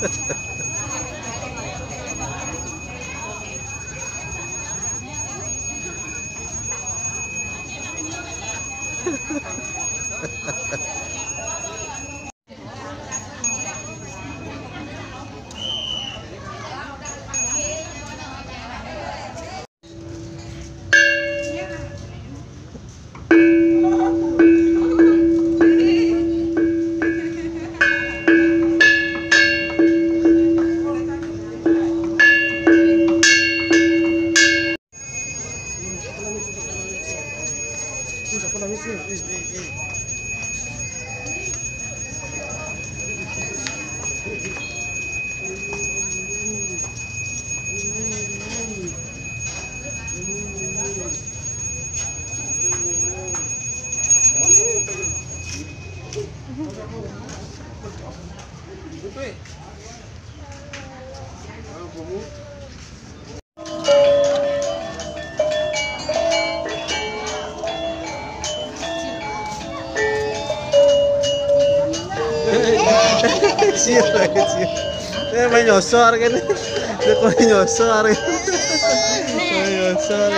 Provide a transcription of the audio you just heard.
Ha ha ha. Vamos, vamos. kecil kecil ini main nyosor kan ini kok nyosor May nyosor